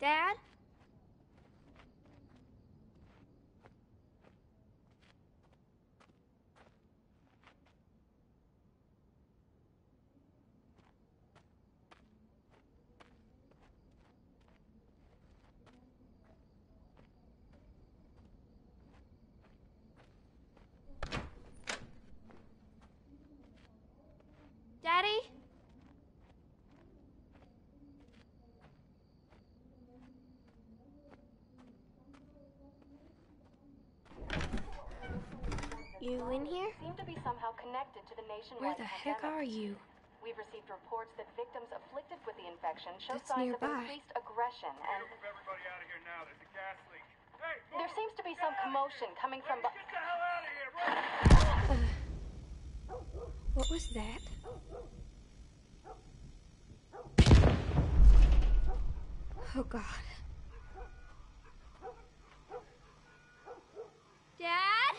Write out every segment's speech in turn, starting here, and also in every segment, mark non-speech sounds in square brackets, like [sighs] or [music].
Dad? Daddy? You in here? Seem to be somehow connected to the Where nationwide the heck pandemic. are you? We've received reports that victims afflicted with the infection show That's signs of nearby. increased aggression and Move everybody out of here now. There's a gas leak. Hey, move! there seems to be some commotion coming from Get the the hell out of here! Run! What was that? Oh god. Dad?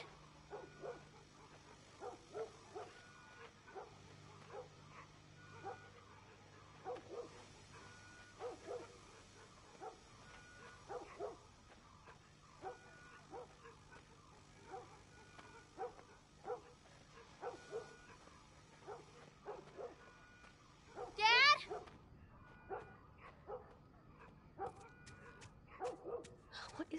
Dad? What is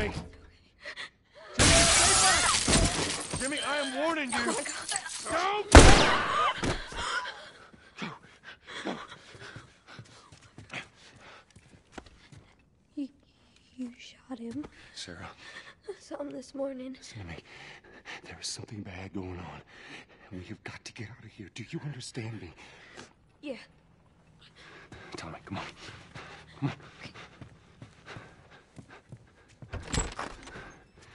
Jimmy. Jimmy. Jimmy, I am warning you. Don't. Go. Go. You, you shot him. Sarah, I saw him this morning. listen to me. There is something bad going on. And we have got to get out of here. Do you understand me? Yeah. Tommy, come on. Come on.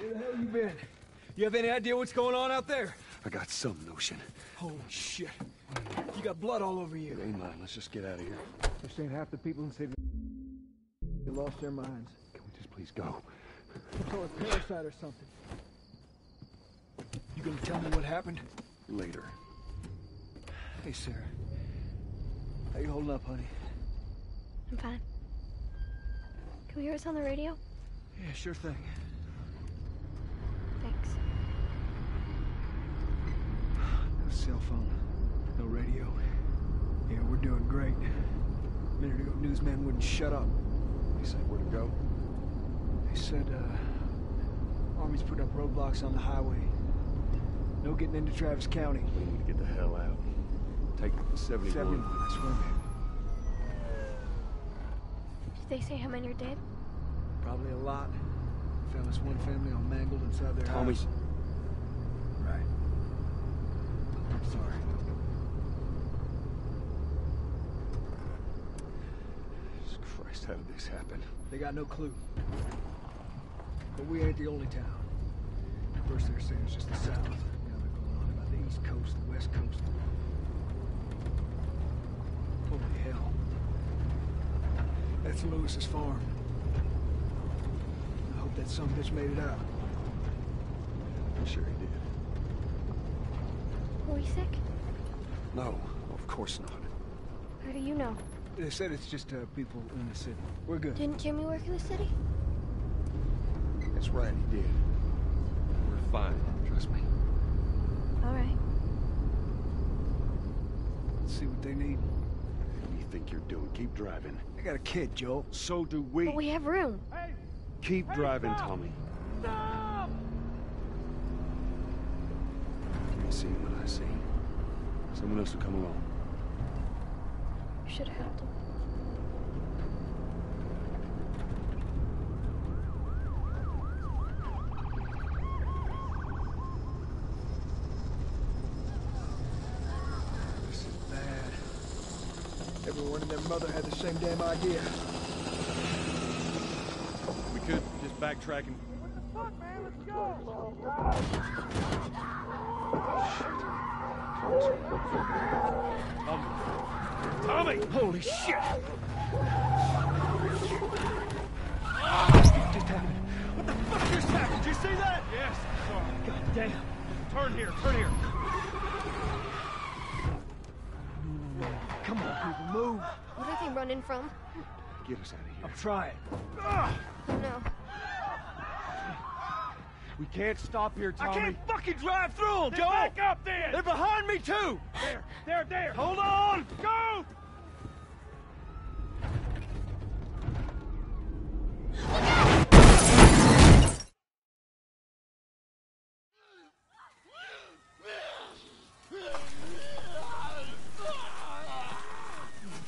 Where the hell you been? You have any idea what's going on out there? I got some notion. Holy shit. You got blood all over you. It ain't mine. Let's just get out of here. Just ain't half the people in city lost their minds. Can we just please go? Some sort of parasite or something. You gonna tell me what happened? Later. Hey, Sarah. How you holding up, honey? I'm fine. Can we hear us on the radio? Yeah, sure thing. Thanks. No cell phone. No radio. Yeah, we're doing great. A minute ago, newsman wouldn't shut up. He said where to go? They said, uh, Army's put up roadblocks on the highway. No getting into Travis County. We need to get the hell out. Take 71. 71, I swear, man. Did they say how many are dead? Probably a lot. Found this one family all mangled inside their Tommy. house. Right. I'm sorry. Jesus Christ, how did this happen? They got no clue. But we ain't the only town. First they're saying it's just the south. Now they're going on about the east coast, the west coast. Holy hell. That's Lewis's farm. I hope that some bitch made it out. I'm sure he did. Are we sick? No, of course not. How do you know? They said it's just uh, people in the city. We're good. Didn't Jimmy work in the city? That's right, he did. We're fine, trust me. All right. Let's see what they need. What do you think you're doing? Keep driving. I got a kid, Joel. So do we. But we have room. Hey! Keep driving, Tommy. Stop! You see what I see? Someone else will come along. You should have helped him. This is bad. Everyone and their mother had the same damn idea. We could just backtrack and. Tommy! Holy shit! Just happened. What the fuck just happened? Did you see that? Yes, I saw. God damn. Turn here, turn here. Come on, people, move. What are they running from? Get us out of here. I'm trying. Oh no. We can't stop here, Tommy. I can't fucking drive through them, Then Joel! back up then! They're behind me, too! There, there, there! Hold on! Go!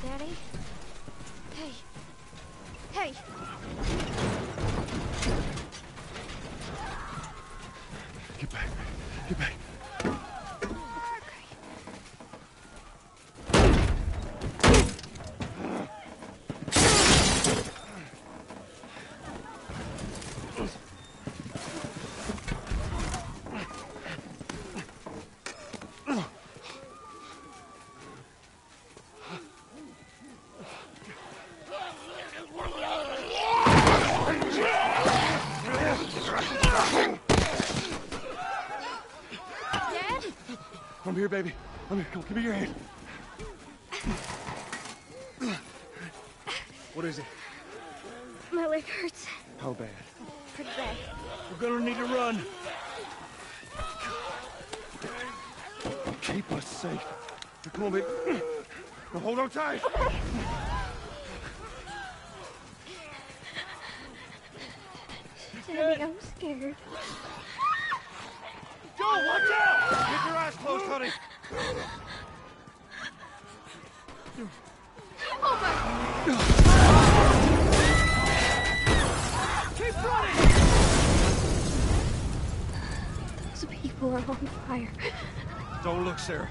Daddy? Hey. Hey. Get back. Get back. Dad? I'm here, baby. I'm here. Come give me your hand. What is it? My leg hurts. How bad? Pretty bad. We're gonna need to run. Keep us safe. Come on, baby. Now hold on tight. Daddy, I'm scared. Joe, watch out! Keep your eyes closed, honey. Keep running! Those people are on fire. Don't look, Sarah.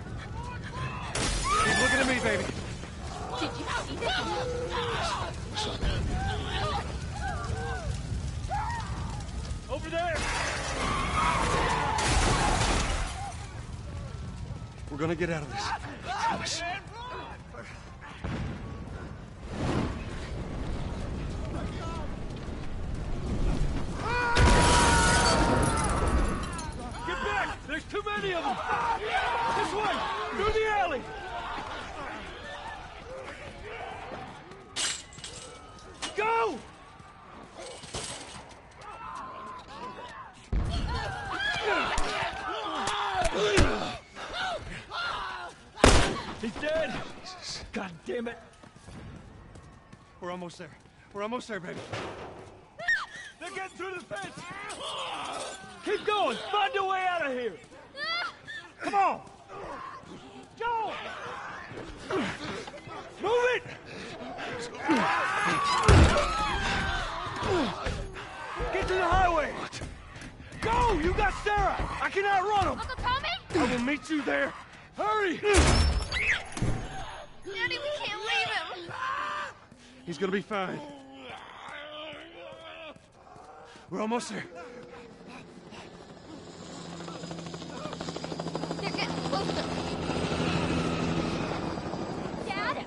Keep looking at me, baby. Did you see that? Over there! We're gonna get out of this. I. Get back! There's too many of them! This way! Through the alley! Go! He's dead! God damn it! We're almost there. We're almost there, baby. They're getting through the fence! Keep going! Find a way out of here! Come on! Go! Move it! Get to the highway! Go! You got Sarah! I can outrun him! Uncle Tommy? I will meet you there! Hurry! Daddy, we can't. He's gonna be fine. We're almost there. They're getting closer. Dad?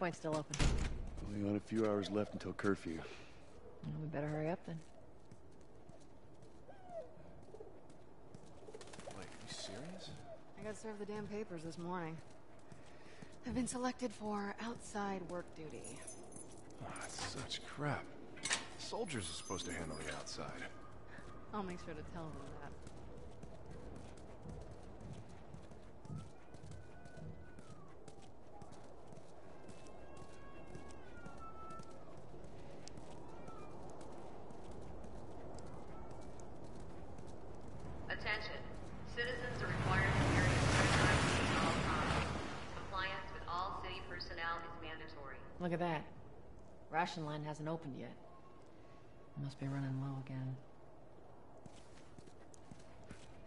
Checkpoint's still open. Only got a few hours left until curfew. Well, we better hurry up then. Wait, are you serious? I gotta serve the damn papers this morning. I've been selected for outside work duty. Oh, that's such crap. Soldiers are supposed to handle the outside. I'll make sure to tell them that. Attention. Citizens are required to carry a certified at all times. Compliance with all city personnel is mandatory. Look at that. Ration line hasn't opened yet. Must be running low again.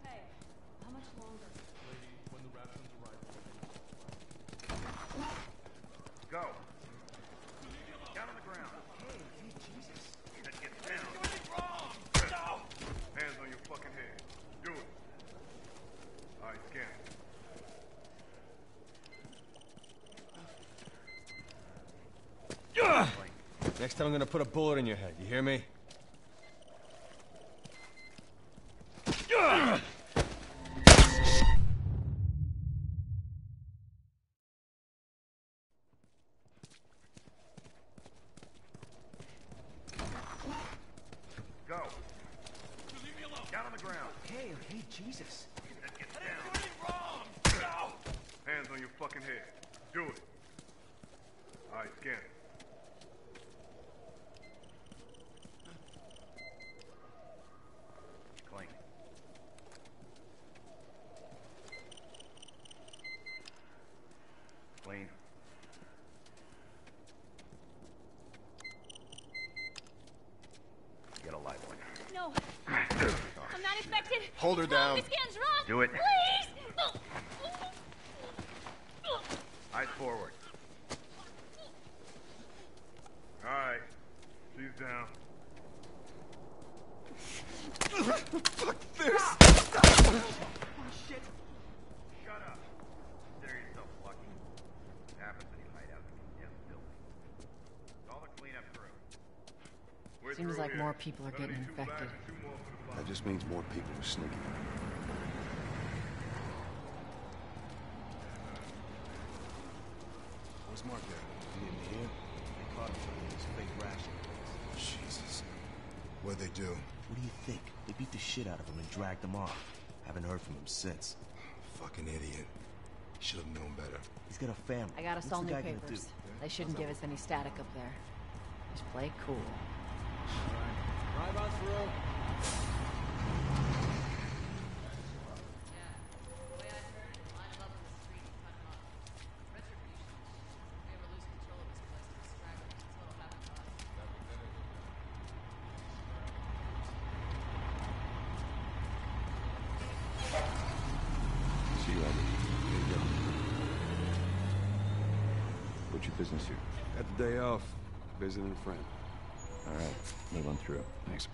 Hey, how much longer? Go. Down on the ground. Hey, Jesus. Then get down. Good. Hands on your fucking head. Do it. All right, scan it. Next time I'm gonna put a bullet in your head, you hear me? Go. Down on the ground. Hey, hey, Jesus. Then get down. Good. Hands on your fucking head. Do it. All right, scan it. hold her down. Miss Gan's wrong. Do it. Please. Eyes forward. All right. She's down. Fuck this! Shut up. Consider yourself lucky. Happens when you hide out in a condemned building. Call the cleanup crew. We're Seems through like here. more people are getting infected. bags and two more for the fire. That just means more people are sneaking. Where's Mark there? He in here? They caught him with his fake ration. Jesus. What'd they do? What do you think? They beat the shit out of him and dragged him off. Haven't heard from him since. Fucking idiot. Should have known better. He's got a family. I got us What's all new papers. They shouldn't give us any static up there. Just play it cool. What's your business here? Got the day off. Visiting a friend. All right. Move on through. Thanks.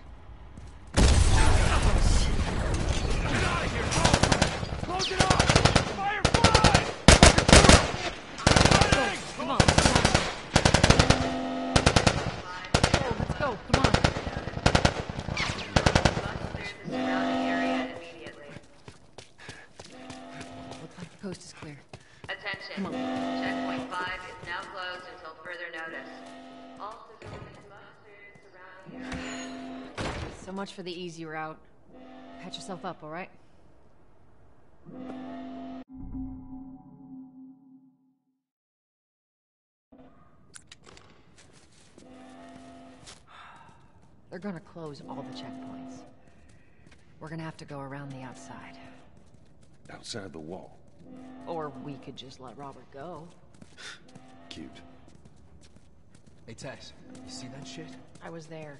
Close it off! Firefly! Come on. Let's go. Come on. Surrounding area immediately. Looks like the coast is clear. Attention. Come on. Checkpoint 5 is now closed until further notice. All citizens must clear the surrounding area. So much for the easy route. Patch yourself up, all right? [sighs] They're gonna close all the checkpoints. We're gonna have to go around the outside. Outside the wall. Or we could just let Robert go. [sighs] Cute. Hey, Tess, you see that shit? I was there.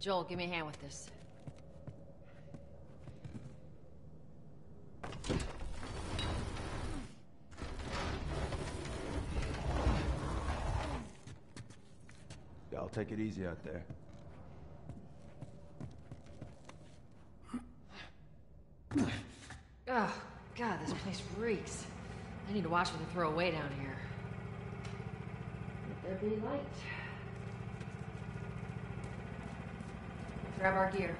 Joel, give me a hand with this. Y'all take it easy out there. Oh, God, this place reeks. I need to watch what they throw away down here. Let there be light. Grab our gear.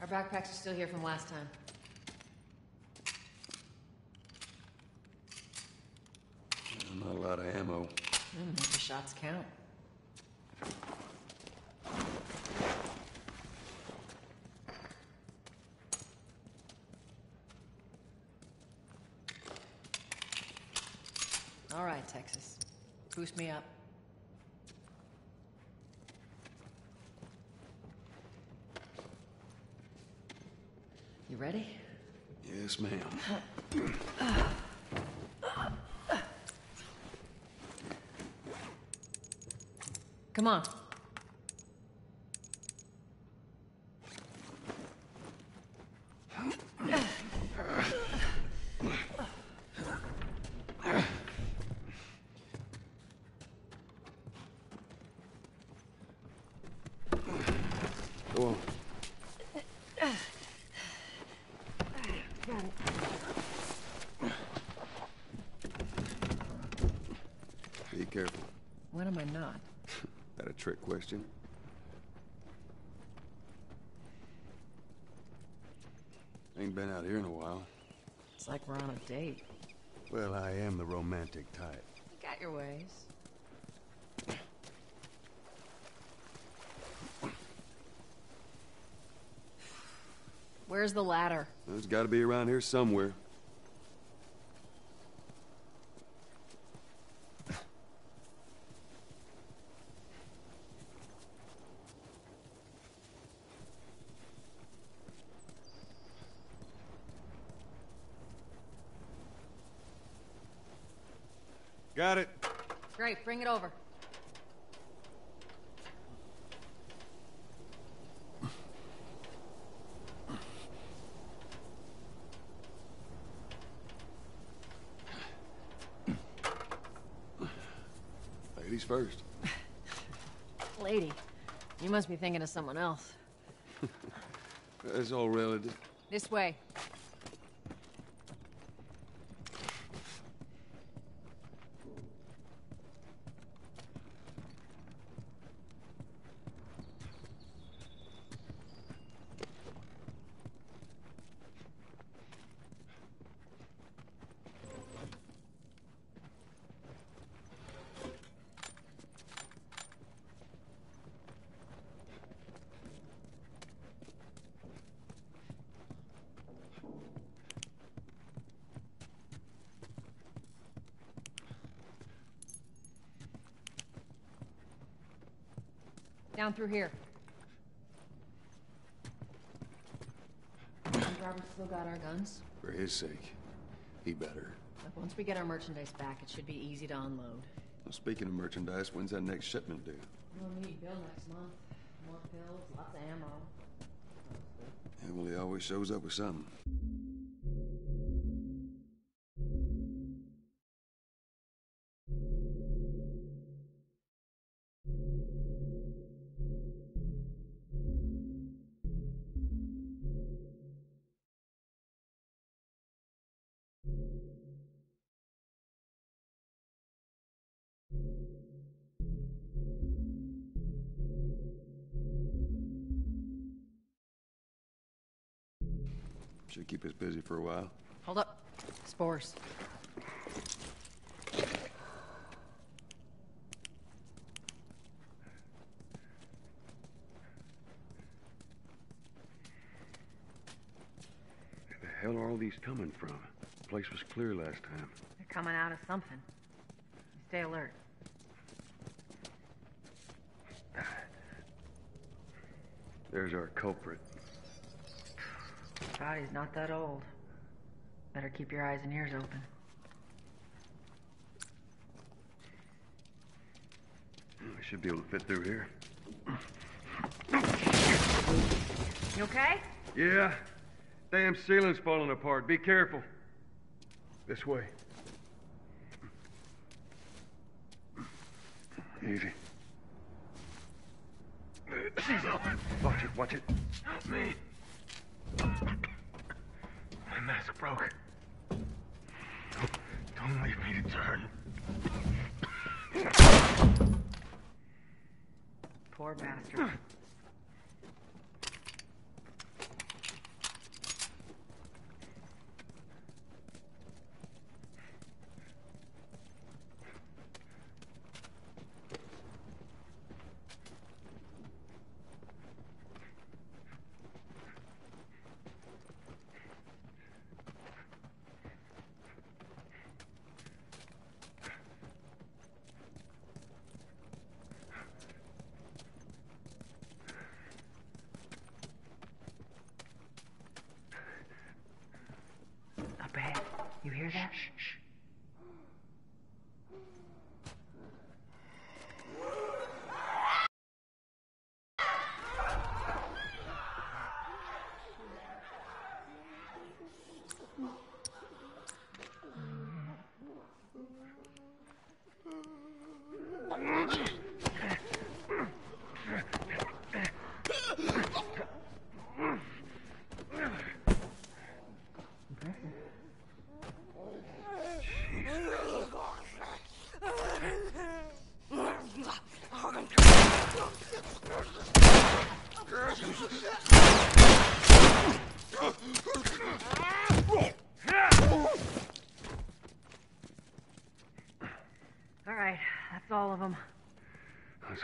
Our backpacks are still here from last time. Not a lot of ammo. Mm, the shots count. Boost me up. You ready? Yes, ma'am. Come on. A question? Ain't been out here in a while. It's like we're on a date. Well, I am the romantic type. You got your ways. Where's the ladder? It's got to be around here somewhere. Got it. Great, bring it over. Ladies first. Lady, must thinking of someone else. It's all relative. This way. Down through here. Think Robert still got our guns? For his sake, he better. Look, once we get our merchandise back, it should be easy to unload. Well, speaking of merchandise, when's that next shipment due? We'll need Bill next month. More pills, lots of ammo. Yeah, well, he always shows up with something. Keep us busy for a while. Hold up. Spores. Where the hell are all these coming from? The place was clear last time. They're coming out of something. Stay alert. There's our culprit. Body's not that old. Better keep your eyes and ears open. I should be able to fit through here. You okay? Yeah. Damn ceiling's falling apart. Be careful. This way. Easy. Watch it, watch it. Help me.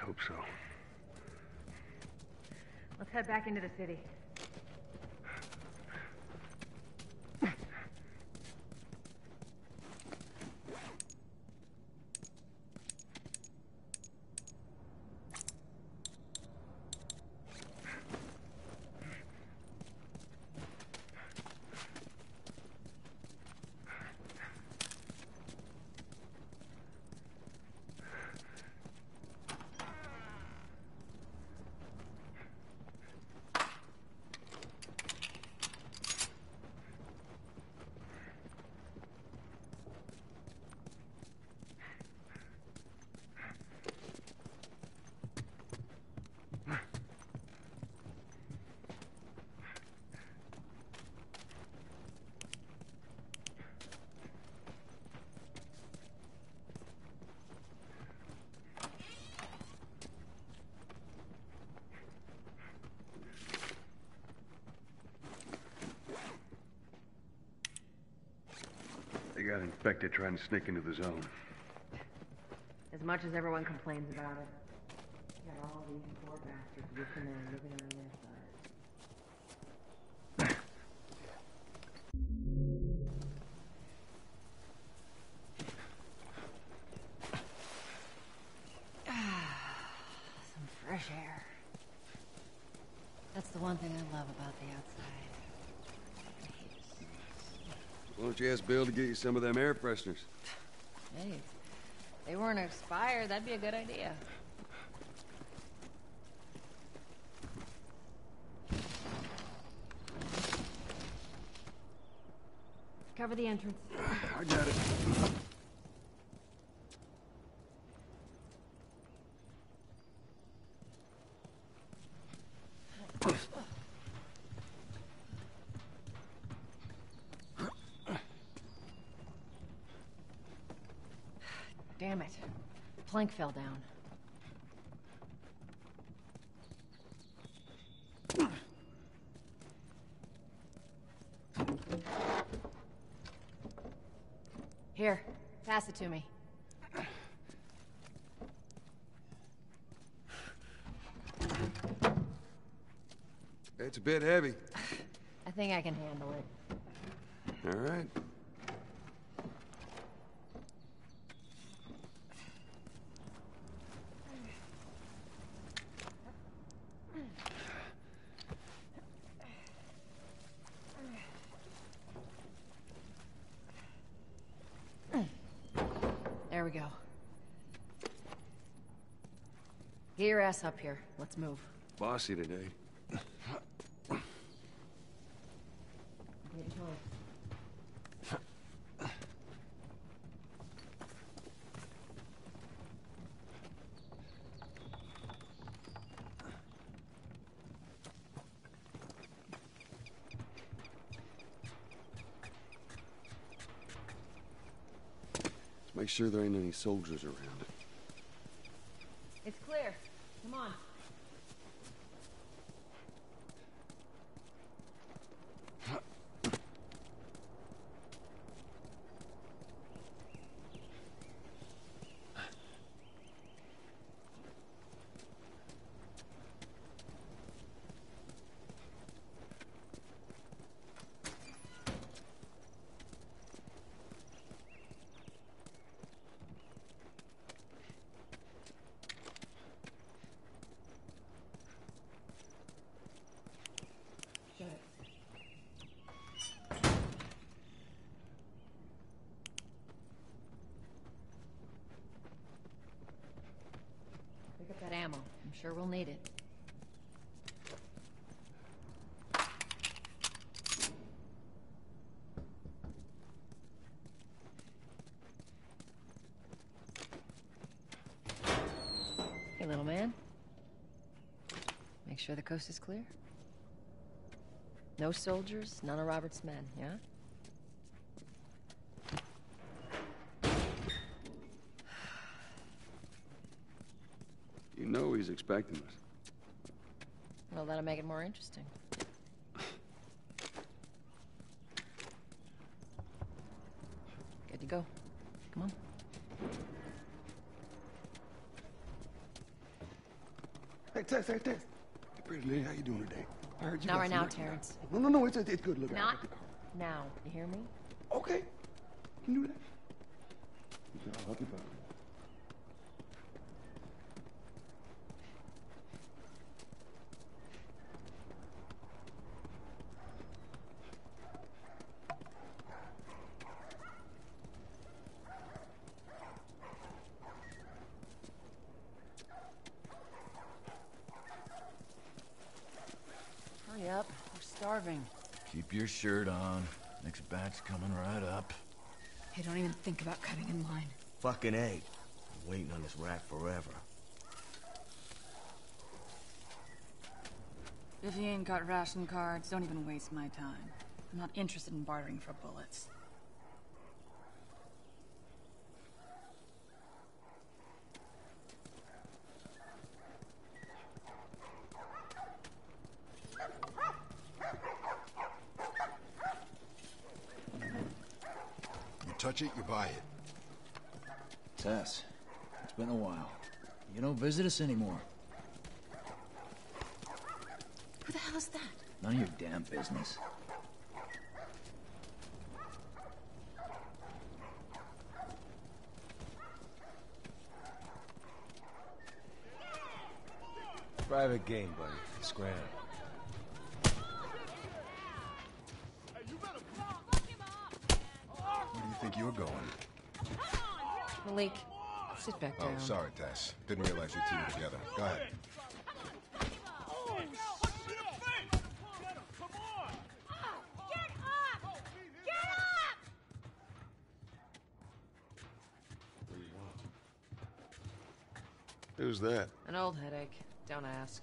Hope so. Let's head back into the city. Got infected trying to sneak into the zone. As much as everyone complains about it. Got all these poor bastards whipping and living on their side. Ah [sighs] some fresh air. That's the one thing I love about the outside. Why don't you ask Bill to get you some of them air fresheners? Hey, if they weren't expired, that'd be a good idea. Cover the entrance. I got it. Damn it. The plank fell down. Here, pass it to me. It's a bit heavy. I think I can handle it. All right. Ass up here. Let's move. Bossy today. Get going. Let's make sure there ain't any soldiers around. It's clear. Come on. Pick up that ammo. I'm sure we'll need it. Hey, little man. Make sure the coast is clear. No soldiers, none of Robert's men, yeah? Know he's expecting us. Well, that'll make it more interesting. Good to go. Come on. Hey, Tess, hey, Tess. Hey, pretty lady, how you doing today? I heard you Not got right now, work. Terrence. No, no, no, it's, it's good. Look, I Not the car. now. You hear me? Okay. Can do that. I'll help you out. Hurry up. We're starving. Keep your shirt on. Next batch coming right up. Hey, don't even think about cutting in line. Fucking A. I'm waiting on this rack forever. If you ain't got ration cards, don't even waste my time. I'm not interested in bartering for bullets. You touch it, you buy it. Tess, it's been a while. You don't visit us anymore. Who the hell is that? None of your damn business. Private game, buddy. Scram. Where do you think you're going? Malik, sit back Oh, sorry, Tess. Didn't realize you two were together. Go ahead. Who's that? An old headache. Don't ask.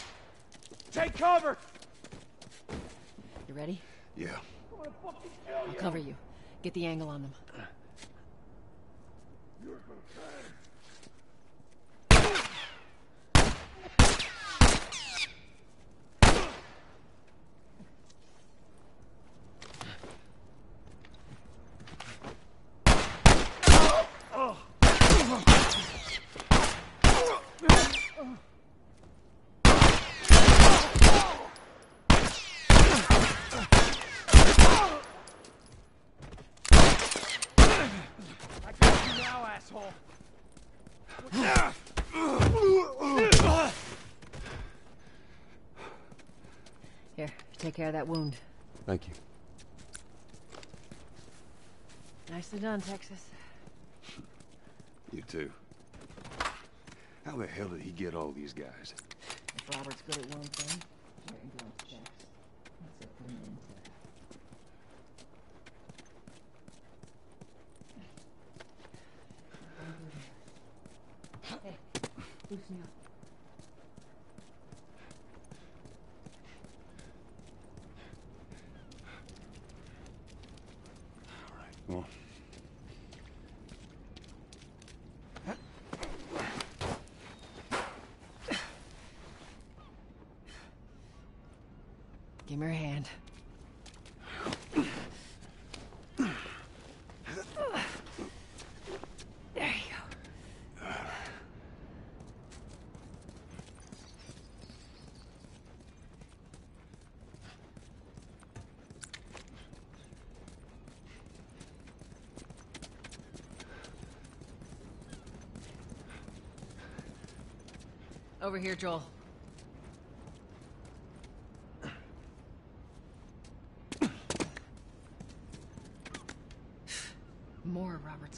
Take cover! You ready? Yeah. I'll cover you. Get the angle on them. I got you now, asshole. Here, take care of that wound. Thank you. Nicely done, Texas. You too. How the hell did he get all these guys? If Robert's good at one thing, writing blank checks. Let's put him into that. Hey, loosen up. Give me your hand. There you go. Over here, Joel. More of Robert's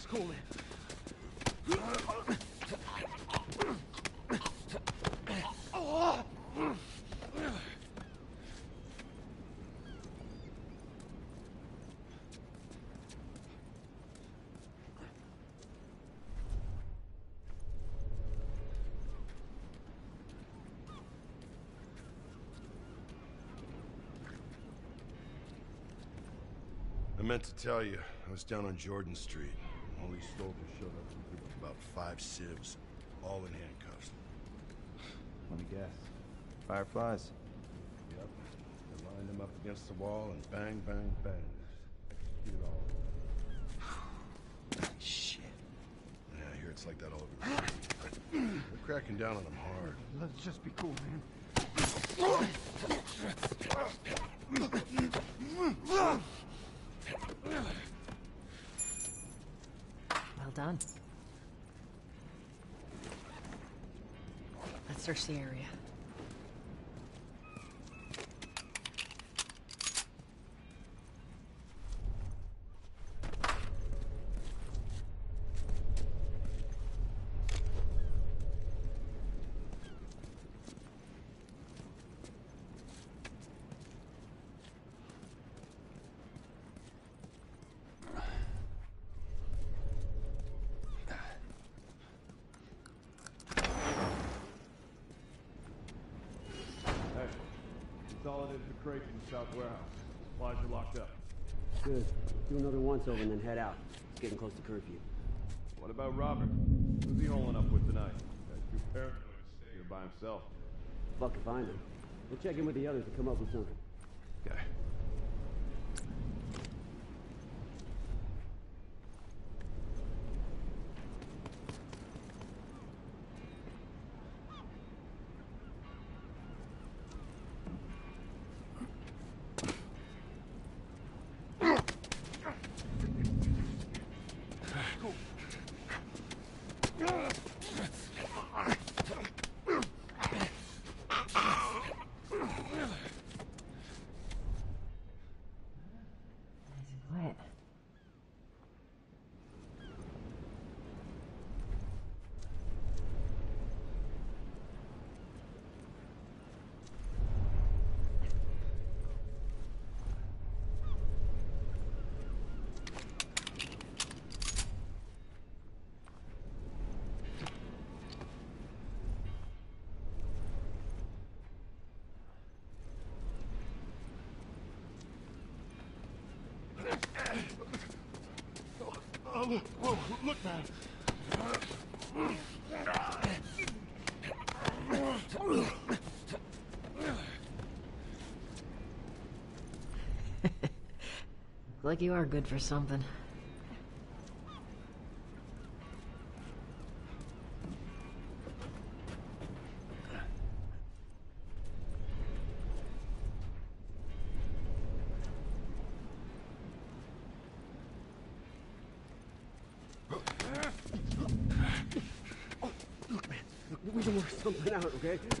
Man. I meant to tell you, I was down on Jordan Street. All these soldiers showed up with about five civs, all in handcuffs. Let me guess. Fireflies. Yep. They lined them up against the wall and bang, bang, bang. Executed all. [sighs] Shit. Yeah, I hear it's like that all over the [clears throat] They're cracking down on them hard. Let's just be cool, man. [clears throat] Done. Let's search the area. Hey, the crates in the south warehouse. Supplies are locked up. Good. Do another once over and then head out. It's getting close to curfew. What about Robert? Who's he holing up with tonight? Guy's too paranoid stay here by himself. Fuck if I know. We'll check in with the others to come up with something. Okay. What? Oh, look, whoa, [laughs] look, man. Like you are good for something. We can work something out, okay?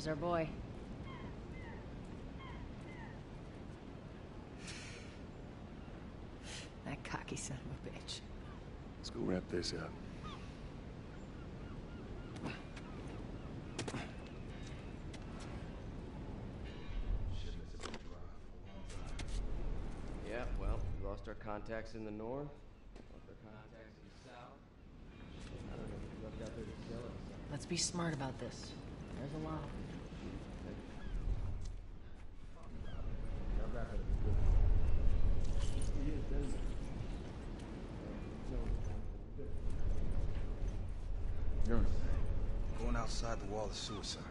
There's our boy. That cocky son of a bitch. Let's go wrap this up. Yeah, well, we lost our contacts in the north. Lost our contacts in the south. I don't know if we left out there to sell us. Let's be smart about this. There's a lot. You're. Going outside the wall is suicide.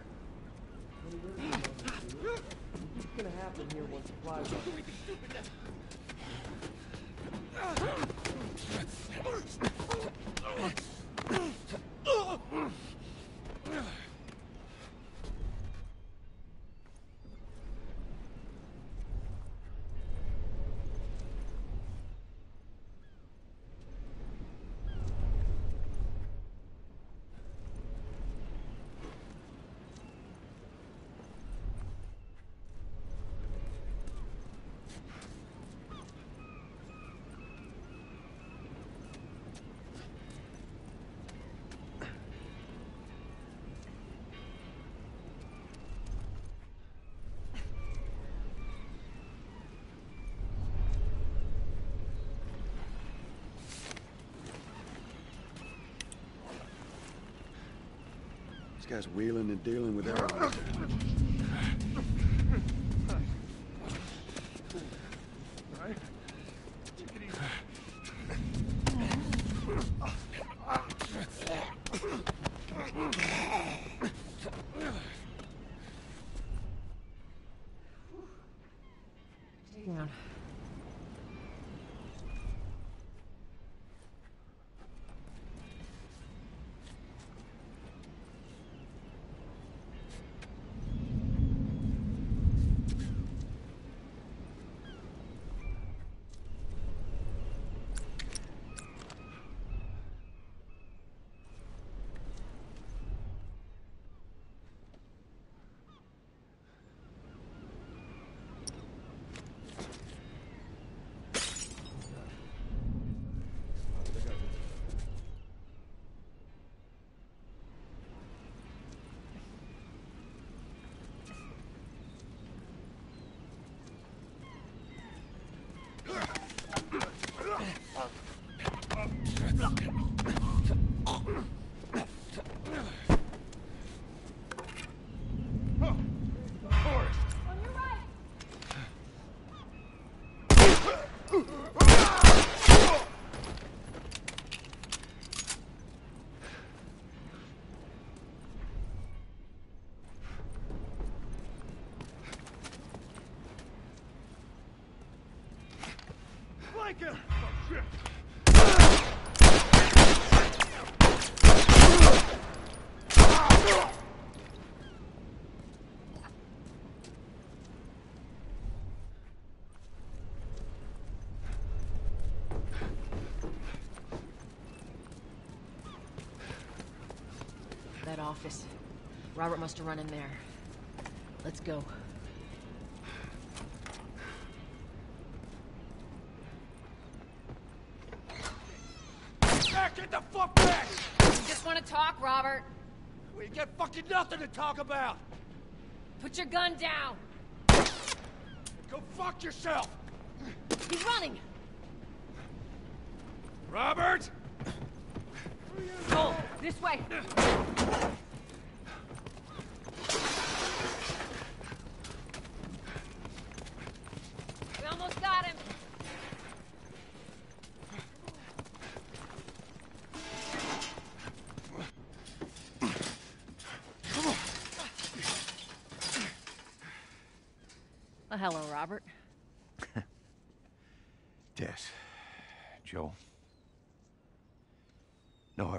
What's gonna happen here once supplies are... guys wheeling and dealing with everyone. Flanker! That office. Robert must have run in there. Let's go. Back, get the fuck back! You just want to talk, Robert? We got fucking nothing to talk about! Put your gun down! Go fuck yourself! He's running! Robert! Cole, this way! We almost got him! Well, hello, Robert. Tess. Joel. No hard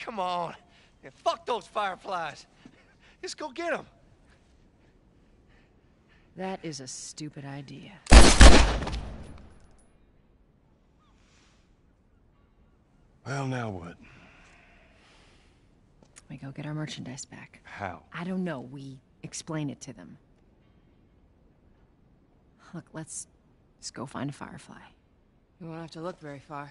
Come on. Yeah, fuck those Fireflies. Let's go get them. That is a stupid idea. Well, now what? We go get our merchandise back. How? I don't know. We explain it to them. Look, let's let's go find a firefly. We won't have to look very far.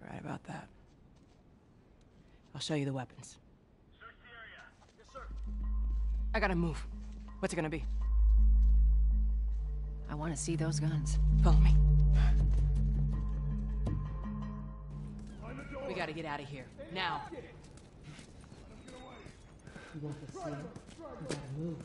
You're right about that. I'll show you the weapons. Search the area. Yes, sir. I gotta move. What's it gonna be? I want to see those guns. Follow me. We gotta get out of here. Now. You to see? You gotta move.